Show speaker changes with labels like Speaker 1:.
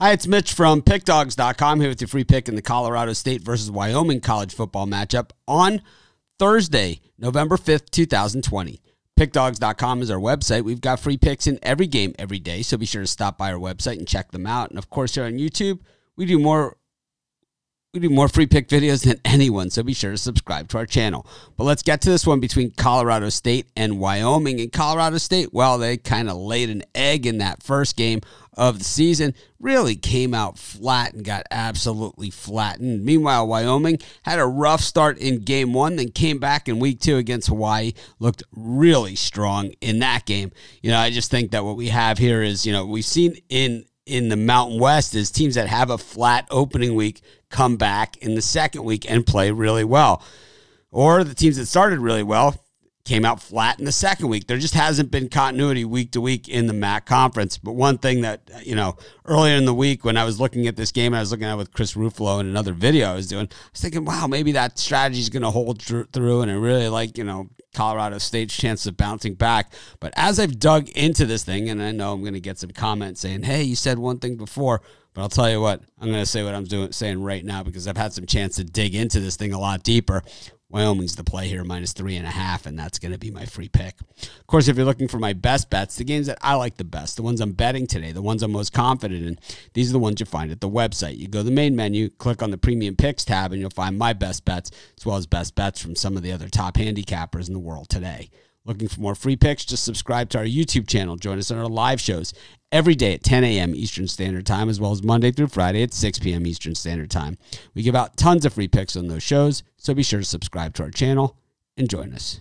Speaker 1: Hi, it's Mitch from PickDawgz.com here with your free pick in the Colorado State versus Wyoming college football matchup on Thursday, November 5th, 2020. PickDawgz.com is our website. We've got free picks in every game every day, so be sure to stop by our website and check them out. And of course, here on YouTube, we do more we do more free pick videos than anyone, so be sure to subscribe to our channel. But let's get to this one between Colorado State and Wyoming. And Colorado State, well, they kind of laid an egg in that first game of the season, really came out flat and got absolutely flattened. Meanwhile, Wyoming had a rough start in game one, then came back in week two against Hawaii, looked really strong in that game. You know, I just think that what we have here is, you know, we've seen in in the Mountain West is teams that have a flat opening week come back in the second week and play really well. Or the teams that started really well came out flat in the second week. There just hasn't been continuity week to week in the MAC conference. But one thing that, you know, earlier in the week when I was looking at this game, I was looking at it with Chris Ruffalo in another video I was doing, I was thinking, wow, maybe that strategy is going to hold through. And I really like, you know, Colorado State's chance of bouncing back. But as I've dug into this thing, and I know I'm going to get some comments saying, hey, you said one thing before. But I'll tell you what, I'm going to say what I'm doing, saying right now because I've had some chance to dig into this thing a lot deeper. Wyoming's the play here, minus three and a half, and that's going to be my free pick. Of course, if you're looking for my best bets, the games that I like the best, the ones I'm betting today, the ones I'm most confident in, these are the ones you find at the website. You go to the main menu, click on the premium picks tab, and you'll find my best bets as well as best bets from some of the other top handicappers in the world today. Looking for more free picks? Just subscribe to our YouTube channel. Join us on our live shows every day at 10 a.m. Eastern Standard Time, as well as Monday through Friday at 6 p.m. Eastern Standard Time. We give out tons of free picks on those shows, so be sure to subscribe to our channel and join us.